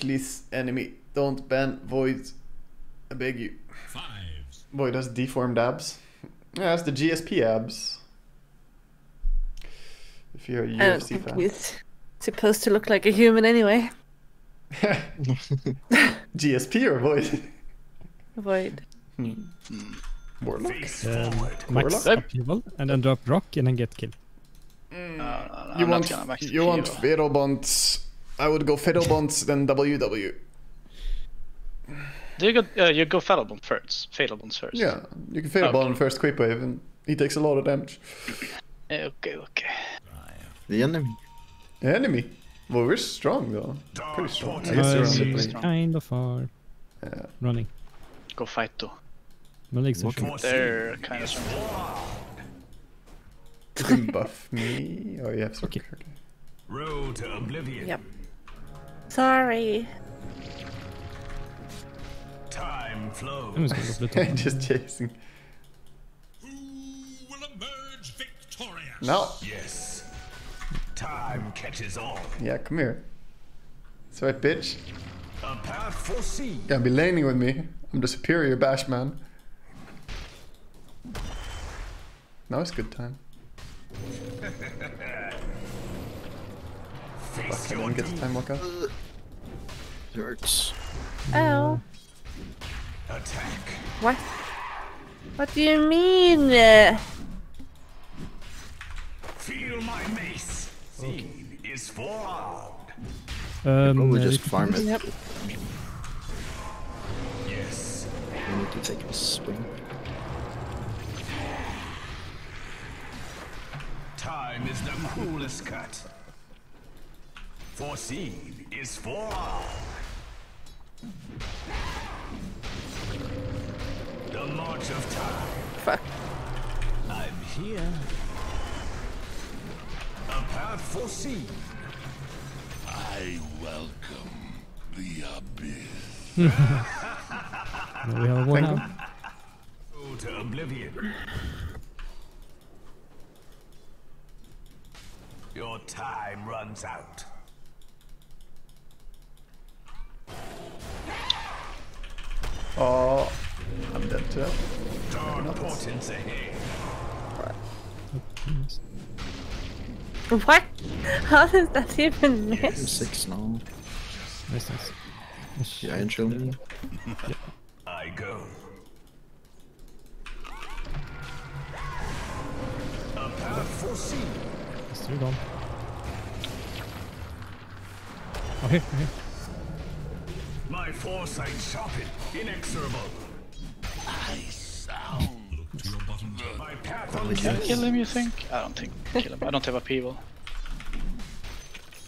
Please, enemy, don't ban Void. I beg you. Five. Void has deformed abs. Yeah, that's the GSP abs. If you're a I don't UFC think fan. he's supposed to look like a human anyway. GSP or Void? Void. Hmm. Warlock? Um, max Warlock? upheaval and then drop rock and then get kill. No, no, no, You I'm want not gonna you want Hero. Fatal Bonds. I would go Fatal Bonds then WW. Do you go? Uh, you go Fatal Bond first. Fatal Bonds first. Yeah, you can Fatal Okay. Bond first quick wave and he takes a lot of damage. Okay, okay. The enemy. The Enemy. Well, we're strong though. Pretty strong. I guess Uh, you're on the Pretty plane. strong. kind of far. Yeah. Running. Go fight though. My legs are What short. They're kind of strong. Buff me. Oh, you have some. Okay. Okay. Road to oblivion. Yep. Sorry. Time flows. I'm just gonna go to the top. Just chasing. Who will emerge victorious? No. Yes. Time catches on. Yeah, come here. That's right, bitch. A path foreseen. Gonna be laning with me. I'm the superior bash man. Now it's good time. Face I your didn't get the time walk out. It hurts. Oh. attack. What? What do you mean? Uh, Feel my mace. Scene is forearmed. Um, Probably uh, just if farm it. Yep. Yes. We need to take a swing. Time is the coolest cut. Foreseen is forearmed. The march of time. Fuck. I'm here. A path foreseen. I welcome the abyss. we have a war now. Road to oblivion. Your time runs out. Oh, I'm dead to that. Dark portents ahead. What? How does that even I'm six now. Nice, nice. Yeah, and show me. I go. A path foreseen. Is three gone. Oh, here, here. My foresight sharpened, inexorable. I sound. Look to your bottom My path Probably Can I yes. kill him? You think? I don't think. Kill him. I don't have a people.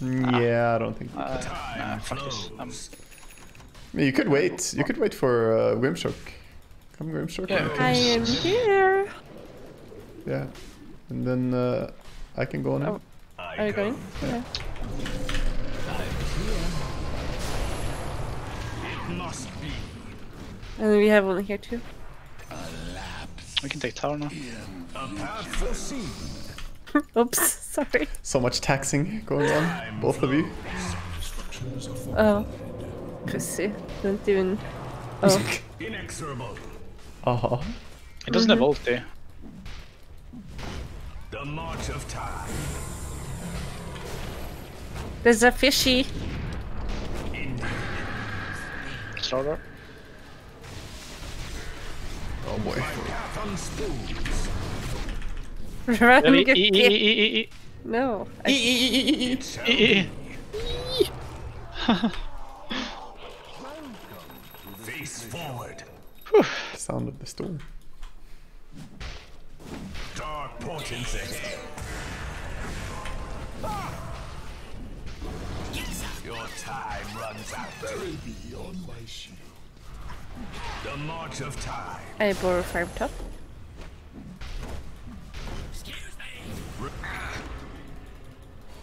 Yeah, I don't think. Uh, nah, fuck this. I'm, I you could wait. You could wait for uh, Grimstroke. Come Grimstroke. Yeah, and- I am here. yeah. And then uh, I can go on Oh. in. Are you go. going? Yeah. It must be. And then we have one here too. we can take tower now. A path foreseen. Oops, sorry. So much taxing going on, both of you. Oh. Pussy. Didn't even. Oh. Inexorable. Uh huh. It doesn't have ulti. The march of time. There's a fishy. Starter. Oh boy. Path. Run, E- e- e- e- e- No. I- It shall face forward. Sound of the storm. Dark portents ahead. Your time runs out. Bury me on my shield. The march of time. I borrow farm top.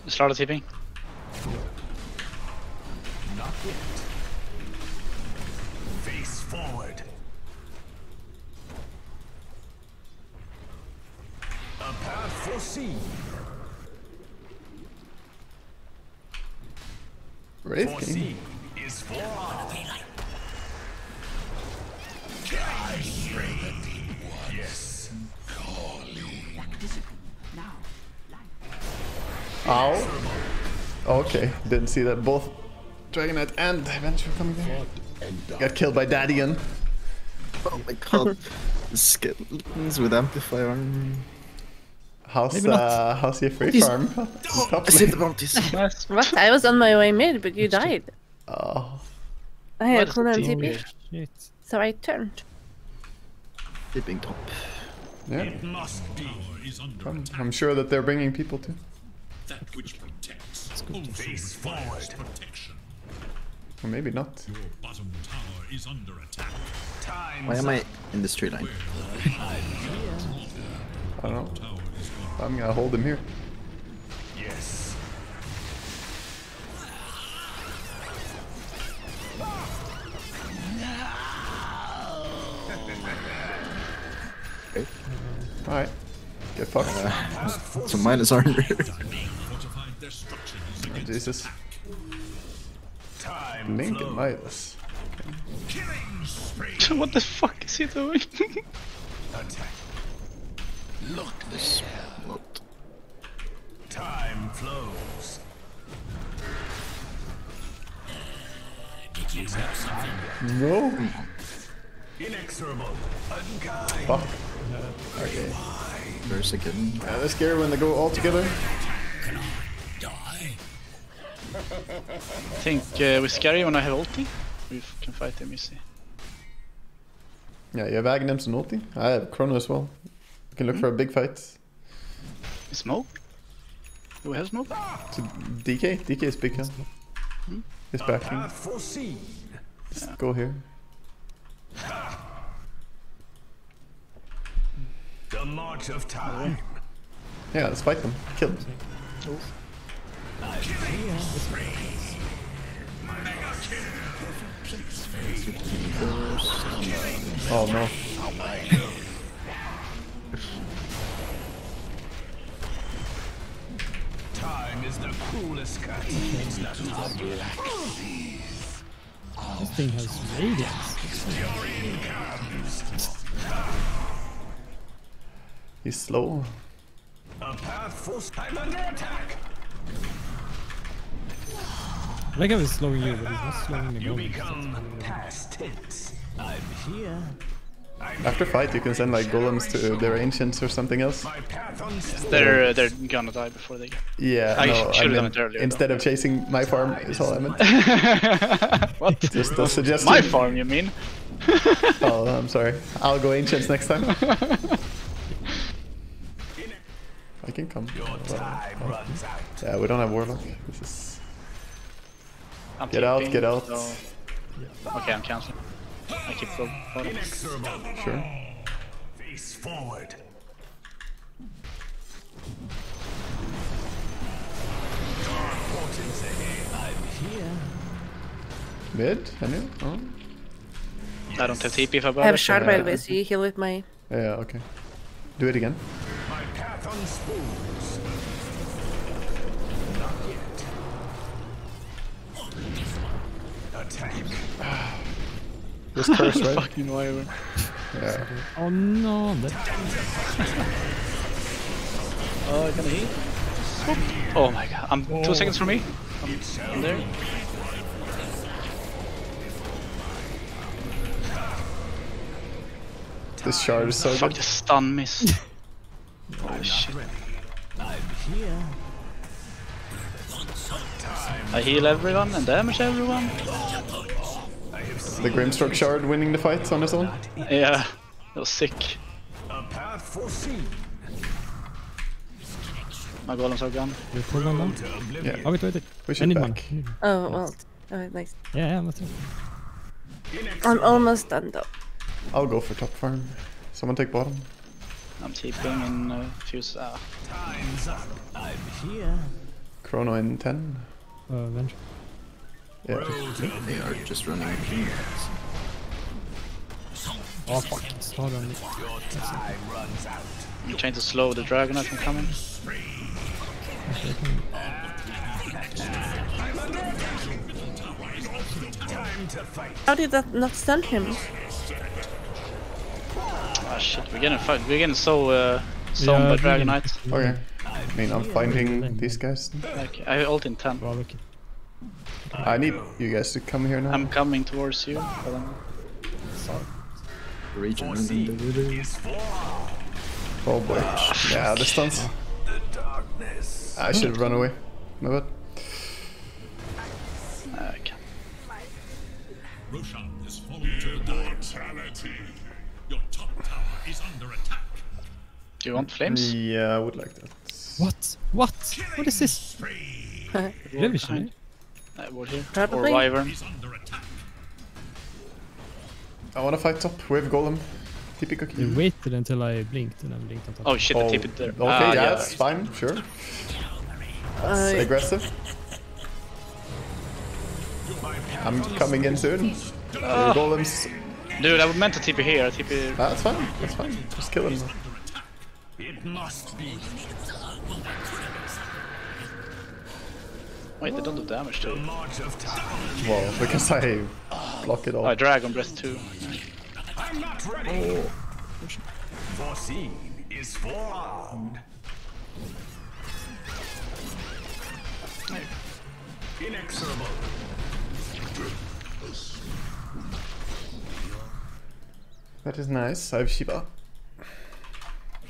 Starter TP. Not yet. Face forward. A path foreseen. Wraith King. Foreseen is for Yes. Ow. Okay, didn't see that. Both Dragon Knight and Venture coming there. Got killed by Dadian. Oh my god. The Skeletons with amplifier armor. How's Maybe not. uh, how's your free farm? Top I saved the bounties. Nice. What? I was on my way mid, but you died. Oh, I had What is cooldown the TP, team? Shit. so I turned. Dipping top. yeah. It must be. I'm, I'm sure that they're bringing people too. that which protects. Face forward. Protection. Or maybe not. Your bottom tower is under attack. Time. Why am I in the tree line? I don't know. Tower is gone. I'm gonna hold him here. Yes. Alright. Get fucked. Uh, so minus armor. Fortified their structures against Jesus. Time. Link and Midas. Killing what the fuck is he doing? Attack. Look this blood. Time flows. No. Inexorable. Unkind. Fuck. Okay. There's again. Yeah, they're scary when they go all together. I think uh, we scary when I have ulti. We can fight them, you see. Yeah, you have Aghanim and ulti. I have Chrono as well. You can look for a big fight. Smoke? Do has er er have smoke? To DK? DK is big, huh? He's backing. Path foreseen. Just go here. The march of time. Yeah, let's fight them. Kill them. Oh no. Is the cruelest cut. It's not This thing has radiance. He's slow. a path for I'm under attack. I like how he's slowing you, but he's not slowing the You golem. become past tense. I'm here. I'm After fight, you can send like golems to their ancients or something else. my path unspoiled. They're uh, they're gonna die before they. Yeah, I no, should've done it earlier, though. instead of chasing my farm is all I meant. what? Just a suggestion. My farm, you mean? Oh, I'm sorry. I'll go ancients next time. I can come. Your time runs out. Yeah, we don't have warlock. This is. I'm Get out, get out. so- Okay, I'm canceling. I keep go. bottom. Inexorable. Sure. Face forward. Dark portents ahead. I'm here. Mid? Any? Oh. I don't have TP if I buy I have it. shard by the way, so you heal with my. Yeah, okay. Do it again. My path unspools. Not yet. Attack. Just curse, right? Fucking wyvern. Yeah. Oh no, that Oh, can I hit? Oh my god, I'm two seconds from me. I'm, I'm there. This charge is so Fuck good. the stun miss. oh shit. I'm here. I heal everyone and damage everyone. I have seen The Grimstroke shard winning the fight on his own. Yeah, that was sick. a path foreseen. My golems are gone. you pull on them. Yeah. Oh wait, wait, wait. We I should need back. one. I need one. Oh, well. Oh, nice. Yeah, yeah, let's do it. I'm almost done though. I'll go for top farm. Someone take bottom. I'm TPing in uh, fuse. Uh, Time's up. I'm here. Chrono in 10. Uh, Venge. Yeah. They are just running. Oh fuck, it's hard on me. Your time runs out. I'm trying to slow the dragon from coming. Okay, I can- How did that not stun him? Ah shit, we're getting fight. We're getting so uh, so Yeah, by I Dragon think- Knight. Okay. I mean, I'm finding these guys. Like I ult in ten. Well, okay. I need you guys to come here now. I'm coming towards you. But I'm... Region. Oh boy. Yeah, the stuns. I should run away. My bad. Roshan has fallen to the Mortality. Your top tower is under attack. Do you want flames? Yeah, I would like that. What? What? What is this? Revision? Uh, ward here. Or Probably. Wyvern. Is under attack. I wanna fight top. with golem. TP cookie. They waited until I blinked and then blinked on top. Oh shit, Oh, the tip it there. Okay, Ah, yeah, that's fine, sure. That's I- aggressive. I'm coming in soon. Your golems. Dude, I would meant to TP here. I TP. Ah, that's fine, that's fine. Just kill him. It must be. Wait, they don't do damage to it. march of time. Well, because I block it all. Oh, Dragon Breath too. I'm not ready. Foreseen is forearmed. Inexorable. That is nice. I have Shiva.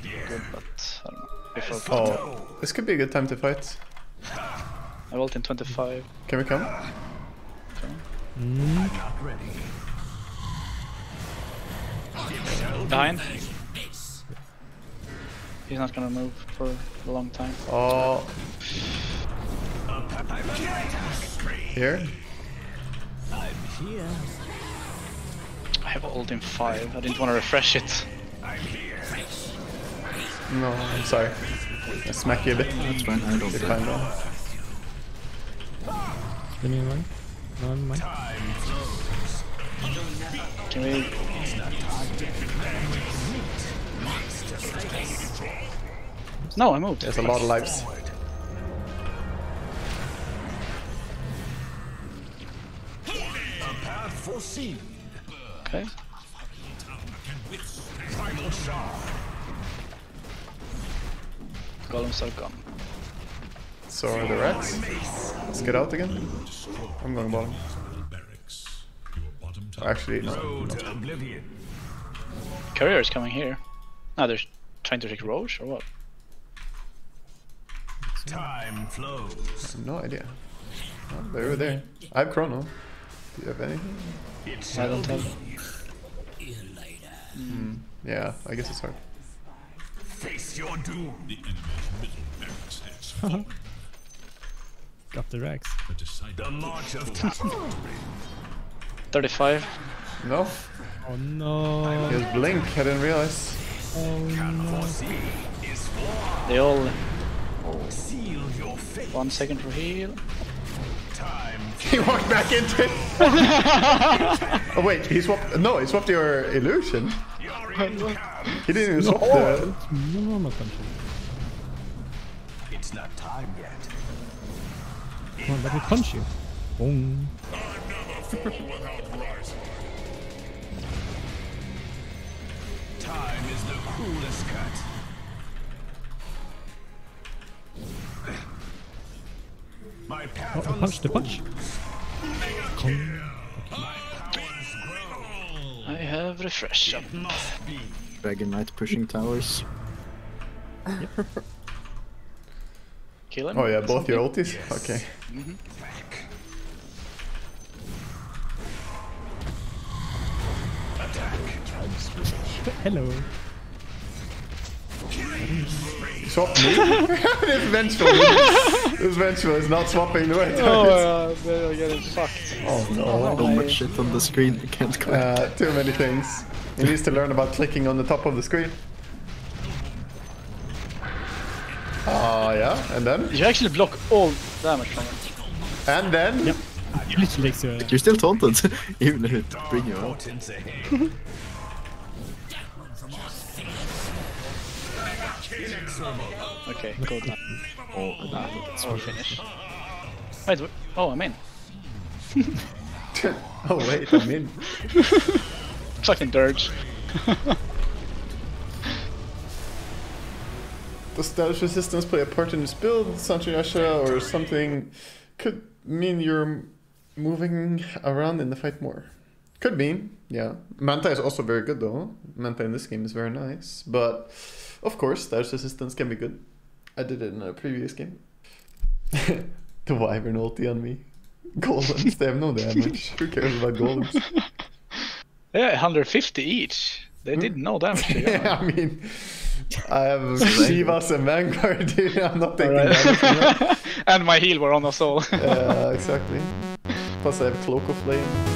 Good, but I don't know. Oh, this could be a good time to fight. I ult in 25. Can we come? Hmm. Not ready. Behind. He's not gonna move for a long time. Oh, here. I have ult in 5. I didn't want to refresh it. No, I'm sorry. I smack you a bit. That's fine. I don't You're care. Fine though. Give me a line. No, I'm. Can we... No, I moved. There's a lot of lives. Okay. Final shot. Golems are gone. So are the rats. Let's get out again. I'm going bottom. Barracks. Your bottom tower. Actually, no. Road to oblivion. Courier is coming here. No, they're trying to take Roche or what? Time flows. No idea. Oh, they were there. I have Chrono. Do you have anything? It I shall don't have. Hmm. Yeah, I guess it's hard. face your doom. The enemy's middle barracks has fallen. Got the racks. The march of 35. No, Oh no. he has Blink. I didn't realize. Oh no. Foreseen is. They all. Seal your fate. One second for heal. Time He walked back into it. oh wait, he swapped. No, he swapped your illusion. you're in camp. He didn't even swap the. No normal punching. It's not time yet. Come on, let me punch you. Boom. Time is the cruelest cut. My path Oh, punch, the punch. I have refresh up. must be. Dragon Knight pushing towers. Kill him. Oh yeah, both your Something. ultis. Okay. Hello. He swapped me. this vengeful. this vengeful is not swapping the right Oh, targets. uh, they're getting fucked. Oh no. So much shit on the screen. I can't click. Uh, too many things. He needs to learn about clicking on the top of the screen. Ah, yeah, and then, You actually block all damage from it. and then, Yep. You literally takes your... You're still taunted, even if it bring you out. Portents ahead. Okay, good. Oh, or finish. Wait, wait, oh, I'm in. oh wait, I'm in. Fucking dirge. Damage resistance play a part in this build, Sancho Yasha, or something could mean you're moving around in the fight more? Could mean, yeah. Manta is also very good though. Manta in this game is very nice, but of course, damage resistance can be good. I did it in a previous game. the Wyvern ulti on me. Golems, they have no damage. Who cares about golems? Yeah, 150 each. They did no damage. yeah, I mean, I have Shivas and Vanguard, dude. I'm not taking from that. and my heal were on us all. Yeah, exactly. Plus I have Cloak of Flame.